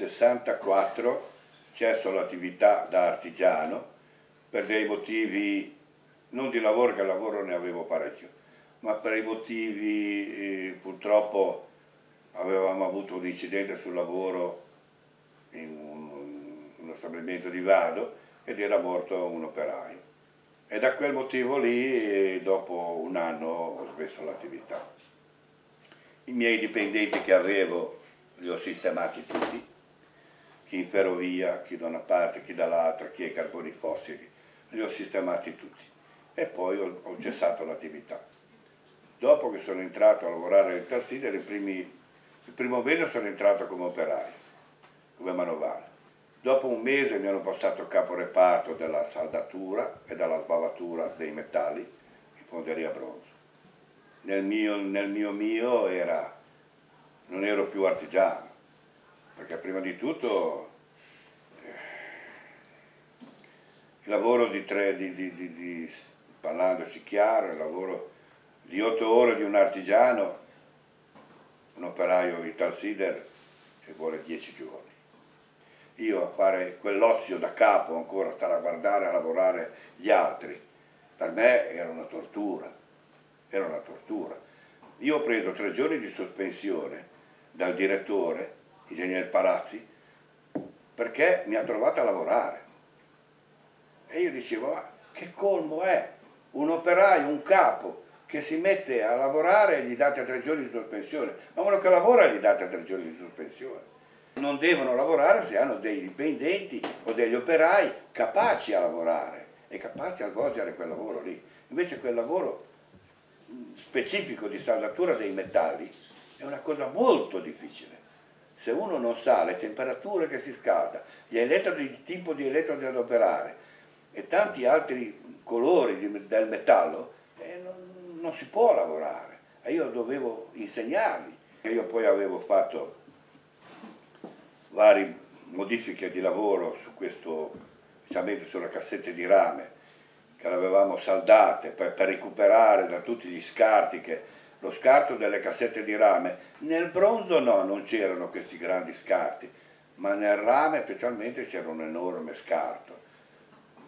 64 cesso l'attività da artigiano per dei motivi non di lavoro, che lavoro ne avevo parecchio, ma per i motivi eh, purtroppo avevamo avuto un incidente sul lavoro in un, uno stabilimento di Vado ed era morto un operaio. E da quel motivo lì, dopo un anno, ho smesso l'attività. I miei dipendenti che avevo li ho sistemati tutti, chi in ferrovia, chi da una parte, chi dall'altra, chi ai carboni fossili, li ho sistemati tutti e poi ho, ho cessato l'attività. Dopo che sono entrato a lavorare nel Tasside, il primo mese sono entrato come operaio, come manovale. Dopo un mese mi hanno passato capo reparto della saldatura e della sbavatura dei metalli in fonderia bronzo. Nel mio, nel mio mio era, non ero più artigiano, perché prima di tutto eh, il lavoro di tre, di, di, di, parlandoci chiaro, il lavoro di otto ore di un artigiano, un operaio di tal sider ci vuole dieci giorni io a fare quell'ozio da capo, ancora stare a guardare, a lavorare gli altri, per me era una tortura, era una tortura. Io ho preso tre giorni di sospensione dal direttore, ingegnere Palazzi, perché mi ha trovato a lavorare. E io dicevo, ma che colmo è un operaio, un capo, che si mette a lavorare e gli date tre giorni di sospensione, ma uno che lavora gli date tre giorni di sospensione non devono lavorare se hanno dei dipendenti o degli operai capaci a lavorare e capaci a svolgere quel lavoro lì. Invece quel lavoro specifico di saldatura dei metalli è una cosa molto difficile. Se uno non sa le temperature che si scalda, gli elettrodi, tipo di elettrodi da operare e tanti altri colori di, del metallo, eh, non, non si può lavorare. E io dovevo insegnarli. Io poi avevo fatto varie modifiche di lavoro su questo, specialmente sulle cassette di rame, che le avevamo saldate per, per recuperare da tutti gli scarti che lo scarto delle cassette di rame, nel bronzo no, non c'erano questi grandi scarti, ma nel rame specialmente c'era un enorme scarto.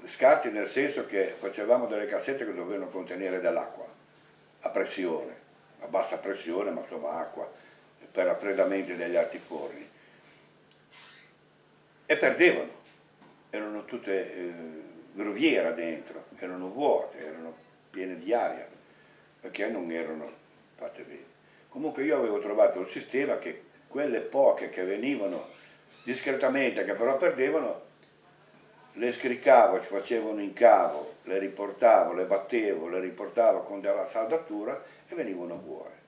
Scarti nel senso che facevamo delle cassette che dovevano contenere dell'acqua, a pressione, a bassa pressione, ma insomma acqua, per raffreddamento degli altri forni e perdevano, erano tutte eh, groviera dentro, erano vuote, erano piene di aria, perché non erano fatte bene. Comunque io avevo trovato un sistema che quelle poche che venivano discretamente, che però perdevano, le scriccavo, ci facevo un incavo, le riportavo, le battevo, le riportavo con della saldatura e venivano buone.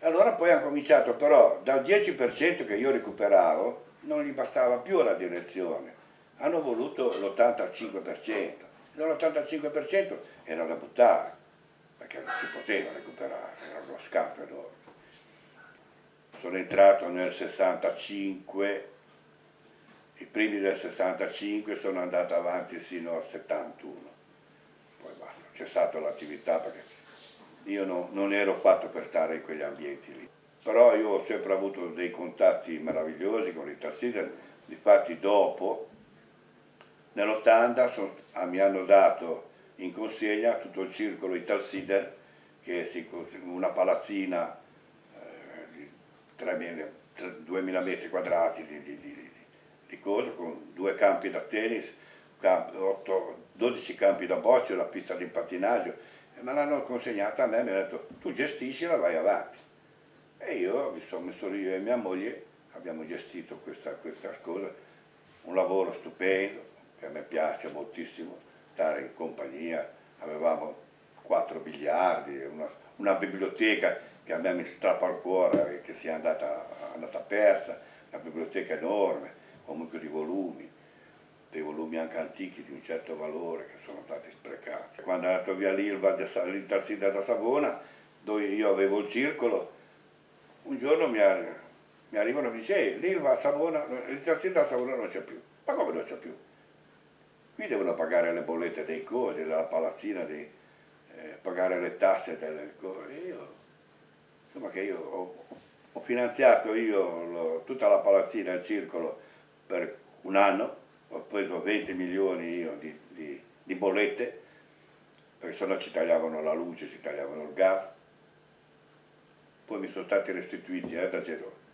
Allora poi hanno cominciato però dal 10% che io recuperavo, non gli bastava più la direzione, hanno voluto l'85%, l'85% era da buttare, perché non si poteva recuperare, era uno scatto enorme. Sono entrato nel 65, i primi del 65 sono andato avanti sino al 71, poi basta, ho cessato l'attività perché io no, non ero fatto per stare in quegli ambienti lì. Però io ho sempre avuto dei contatti meravigliosi con i Tassider, infatti dopo, nell'80 ah, mi hanno dato in consegna tutto il circolo Italsider, che è una palazzina eh, di 2000 metri quadrati di, di, di, di cosa, con due campi da tennis, camp, 8, 12 campi da bocce, la pista di pattinaggio, me l'hanno consegnata a me e mi hanno detto tu gestiscila, vai avanti. E io mi sono messo io e mia moglie, abbiamo gestito questa, questa cosa, un lavoro stupendo, che a me piace moltissimo, stare in compagnia, avevamo quattro biliardi, una, una biblioteca che a me mi strappa il cuore, che sia andata, andata persa, una biblioteca enorme, comunque di volumi, dei volumi anche antichi di un certo valore che sono stati sprecati. Quando è andato via l'Ilva l'Intersida da Savona, dove io avevo il circolo, un giorno mi, arri mi arrivano e mi dicono, eh, l'Ilva a Savona, l'Intersida da Savona non c'è più. Ma come non c'è più? Qui devono pagare le bollette dei cosi, della palazzina, di, eh, pagare le tasse delle cose. Io, insomma che io ho, ho finanziato io lo, tutta la palazzina il circolo per un anno, ho preso 20 milioni io di, di, di bollette, perché sennò ci tagliavano la luce, ci tagliavano il gas, poi mi sono stati restituiti eh, da Gedone.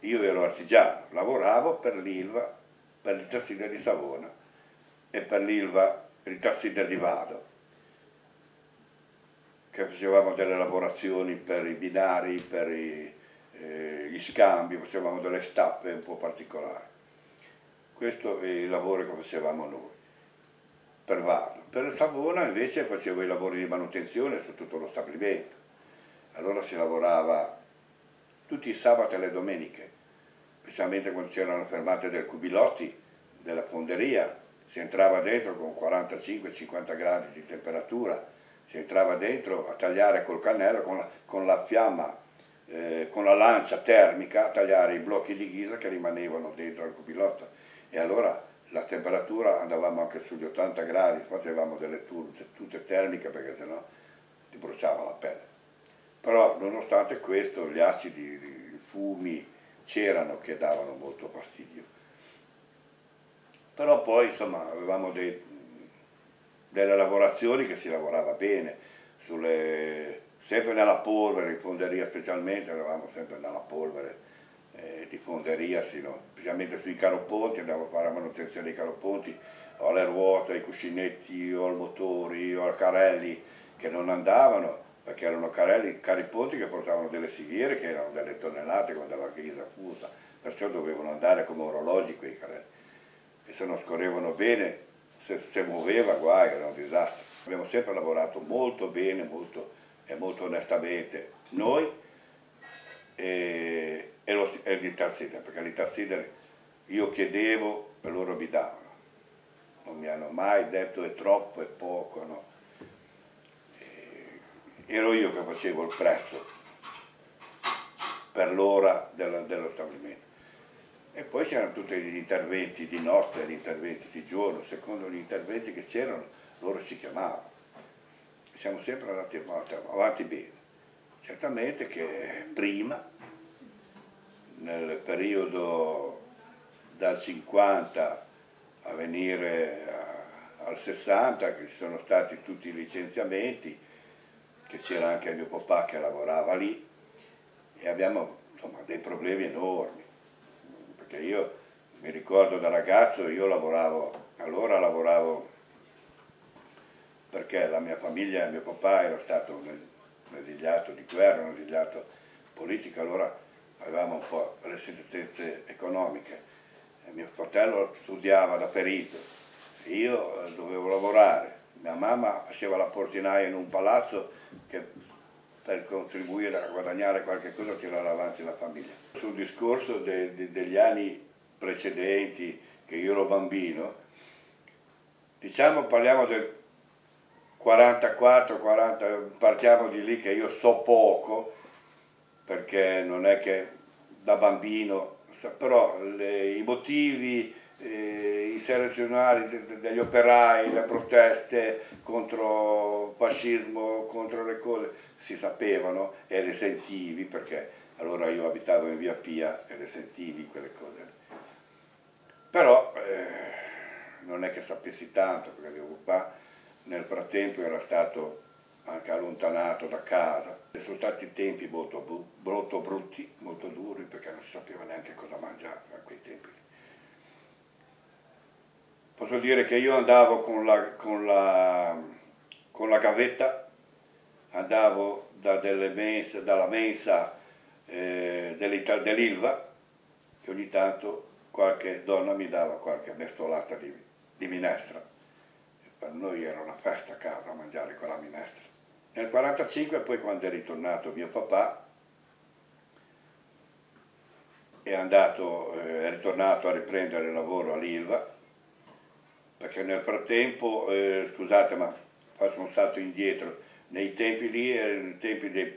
Io ero artigiano, lavoravo per l'Ilva, per il Tassida di Savona e per l'Ilva, il Tassida di Vado che facevamo delle lavorazioni per i binari, per i, eh, gli scambi, facevamo delle stappe un po' particolari. Questo è il lavoro che facevamo noi, per Varno. Per Savona invece facevo i lavori di manutenzione su tutto lo stabilimento. Allora si lavorava tutti i sabati e le domeniche, specialmente quando c'erano le fermate del Cubilotti, della fonderia, si entrava dentro con 45-50 gradi di temperatura, si entrava dentro a tagliare col cannello con la, con la fiamma, eh, con la lancia termica, a tagliare i blocchi di ghisa che rimanevano dentro al cubilotto e allora la temperatura andavamo anche sugli 80 gradi, facevamo delle tutte, tutte termiche perché sennò ti bruciava la pelle. Però nonostante questo gli acidi, i fumi c'erano che davano molto fastidio. Però poi insomma avevamo dei, delle lavorazioni che si lavorava bene, sulle, sempre nella polvere, in fonderia specialmente, eravamo sempre nella polvere eh, di fonderia, sino, specialmente sui caroponti, andavo a fare la manutenzione dei caroponti, o alle ruote, ai cuscinetti, o al motori, o ai carelli che non andavano, perché erano carelli, cariponti che portavano delle siviere che erano delle tonnellate con della ghisa fusa, perciò dovevano andare come orologi quei carelli. E se non scorrevano bene se, se muoveva guai, era un disastro. Abbiamo sempre lavorato molto bene molto, e molto onestamente noi e, e, lo, e l'Italsider, perché l'Italsider io chiedevo e loro mi davano. Non mi hanno mai detto è troppo, è poco, no. Ero io che facevo il prezzo per l'ora dello, dello stabilimento. E poi c'erano tutti gli interventi di notte, gli interventi di giorno, secondo gli interventi che c'erano loro ci chiamavano. Siamo sempre andati avanti bene. Certamente che prima, nel periodo dal 50 a venire a, al 60, che ci sono stati tutti i licenziamenti, che c'era anche mio papà che lavorava lì, e abbiamo insomma, dei problemi enormi perché io mi ricordo da ragazzo, io lavoravo, allora lavoravo perché la mia famiglia, mio papà era stato un esiliato di guerra, un esiliato politico, allora avevamo un po' resistenze economiche. E mio fratello studiava da perito, io dovevo lavorare, mia mamma faceva la portinaia in un palazzo che per contribuire a guadagnare qualche cosa tirare avanti la famiglia. Sul discorso de, de, degli anni precedenti, che io ero bambino, diciamo parliamo del 44, 40, partiamo di lì che io so poco, perché non è che da bambino, però le, i motivi eh, i selezionari degli operai, le proteste contro il fascismo, contro le cose, si sapevano e le sentivi perché allora io abitavo in via Pia e le sentivi quelle cose. Però eh, non è che sapessi tanto perché mio papà nel frattempo era stato anche allontanato da casa. Sono stati tempi molto, molto brutti, molto duri perché non si sapeva neanche cosa mangiare a quei tempi posso dire che io andavo con la, con la, con la gavetta, andavo da mense, dalla mensa eh, dell'Ilva, che ogni tanto qualche donna mi dava qualche mestolata di, di minestra. E per noi era una festa a casa mangiare quella minestra. Nel 1945, poi quando è ritornato mio papà, è, andato, eh, è ritornato a riprendere il lavoro all'Ilva, perché nel frattempo, eh, scusate ma faccio un salto indietro, nei tempi lì, nei tempi dei,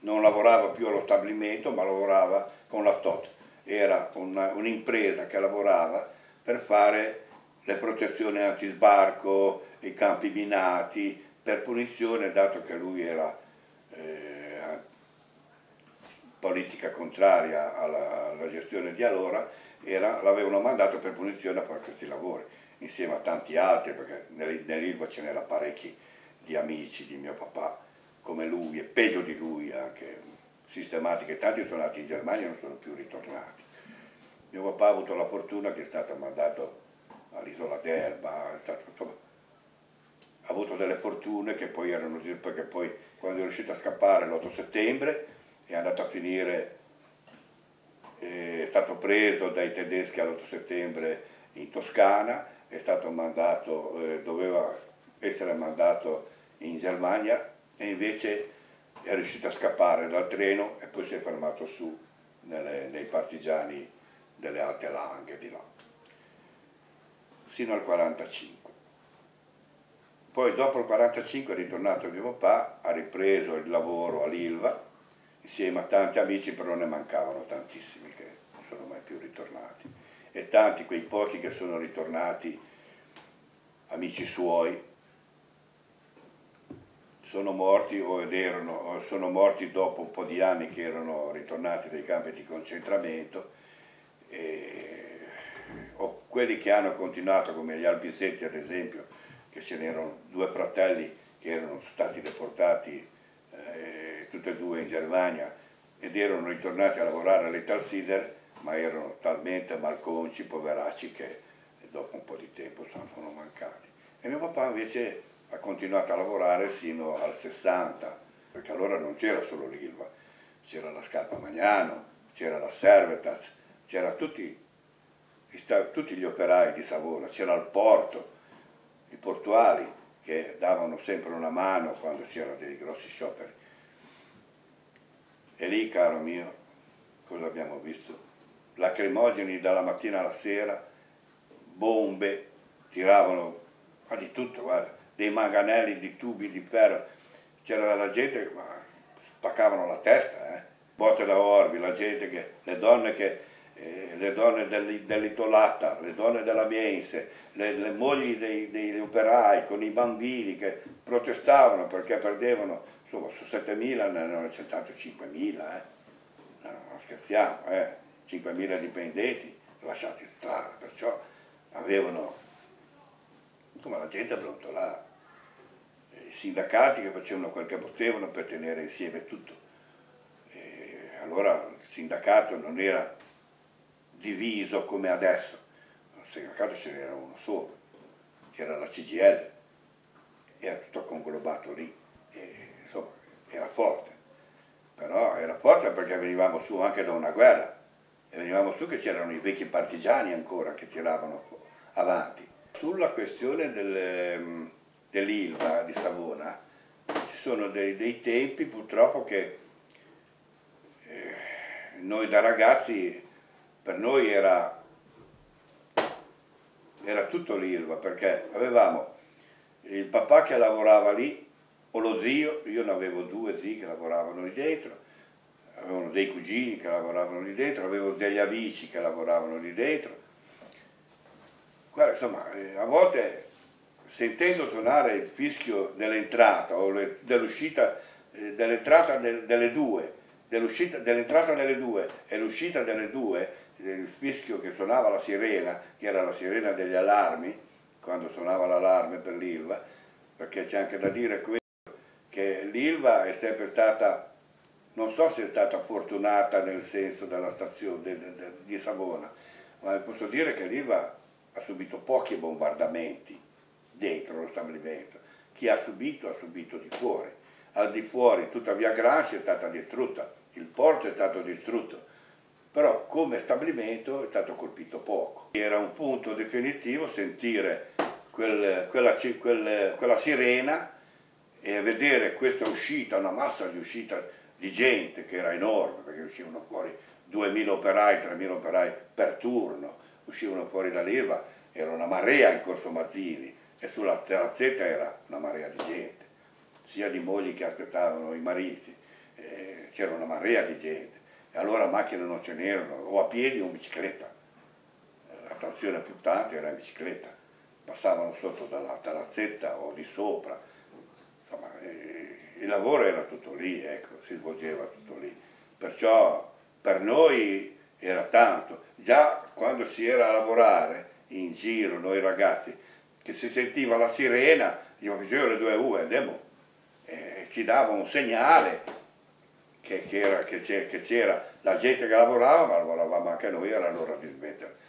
non lavorava più allo stabilimento ma lavorava con la TOT, era un'impresa che lavorava per fare le protezioni antisbarco, i campi minati, per punizione dato che lui era eh, politica contraria alla, alla gestione di allora, l'avevano mandato per punizione a fare questi lavori, insieme a tanti altri, perché nell'Ilva ce n'era parecchi di amici di mio papà, come lui e peggio di lui anche, sistematiche, tanti sono andati in Germania e non sono più ritornati. Mio papà ha avuto la fortuna che è stato mandato all'isola d'Elba, ha avuto delle fortune che poi erano, perché poi quando è riuscito a scappare l'8 settembre è andato a finire, è stato preso dai tedeschi all'8 settembre in Toscana, è stato mandato, eh, doveva essere mandato in Germania e invece è riuscito a scappare dal treno e poi si è fermato su nelle, nei partigiani delle Alte Langhe di là, sino al 45. Poi dopo il 45 è ritornato mio papà, ha ripreso il lavoro all'Ilva, insieme a tanti amici, però ne mancavano tantissimi che non sono mai più ritornati. E tanti, quei pochi che sono ritornati, amici suoi, sono morti o, erano, o sono morti dopo un po' di anni che erano ritornati dai campi di concentramento, e, o quelli che hanno continuato, come gli Albisetti ad esempio, che ce n'erano due fratelli che erano stati deportati eh, tutti e due in Germania ed erano ritornati a lavorare all'Italsider, ma erano talmente malconci, poveracci, che dopo un po' di tempo sono mancati. E mio papà invece ha continuato a lavorare sino al 60, perché allora non c'era solo l'Ilva, c'era la Scarpa Magnano, c'era la Servetas, c'era tutti, tutti gli operai di Savona, c'era il porto, i portuali che davano sempre una mano quando c'erano dei grossi scioperi. E lì, caro mio, cosa abbiamo visto? Lacrimogeni dalla mattina alla sera, bombe, tiravano, ma di tutto, guarda dei manganelli, di tubi di ferro, c'era la gente che spaccavano la testa, eh? botte da orbi, la gente che, le donne che, eh, le donne dell'Itolata, le donne della Miense, le, le mogli dei, dei, operai con i bambini che protestavano perché perdevano, insomma su 7.000 ne hanno censato 5.000, eh? no, non scherziamo, eh? 5.000 dipendenti lasciati strada, perciò avevano, come la gente brontolava i sindacati che facevano quel che potevano per tenere insieme tutto. E allora il sindacato non era diviso come adesso, il sindacato ce n'era uno solo, c'era la CGL, era tutto conglobato lì, e, insomma era forte, però era forte perché venivamo su anche da una guerra, e venivamo su che c'erano i vecchi partigiani ancora che tiravano avanti. Sulla questione del dell'Ilva di Savona, ci sono dei, dei tempi purtroppo che eh, noi da ragazzi, per noi era, era tutto l'Ilva, perché avevamo il papà che lavorava lì, o lo zio, io ne avevo due zii che lavoravano lì dentro, avevano dei cugini che lavoravano lì dentro, avevo degli amici che lavoravano lì dentro. Guarda, insomma, eh, a volte sentendo suonare il fischio dell'entrata o dell'uscita eh, dell'entrata delle due, dell'entrata delle due e l'uscita delle due, il fischio che suonava la sirena, che era la sirena degli allarmi, quando suonava l'allarme per l'Ilva, perché c'è anche da dire questo, che l'Ilva è sempre stata, non so se è stata fortunata nel senso della stazione de, de, de, di Savona, ma posso dire che l'Ilva ha subito pochi bombardamenti, dentro lo stabilimento. Chi ha subito ha subito di fuori. Al di fuori tutta via Granci è stata distrutta, il porto è stato distrutto, però come stabilimento è stato colpito poco. Era un punto definitivo sentire quel, quella, quel, quella sirena e vedere questa uscita, una massa di uscita di gente che era enorme, perché uscivano fuori 2.000 operai, 3.000 operai per turno, uscivano fuori dall'Irva, era una marea in Corso Mazzini, e sulla terrazzetta era una marea di gente, sia di mogli che aspettavano i mariti, eh, c'era una marea di gente. E allora macchine non ce n'erano, o a piedi o in bicicletta. La trazione più tanta era in bicicletta. Passavano sotto dalla terrazzetta o di sopra. Insomma, eh, il lavoro era tutto lì, ecco, si svolgeva tutto lì. perciò per noi era tanto. Già quando si era a lavorare in giro, noi ragazzi, che si sentiva la sirena, io facevo le due U, andiamo, e ci dava un segnale che, c'era la gente che lavorava, ma lavoravamo anche noi, era l'ora di smettere.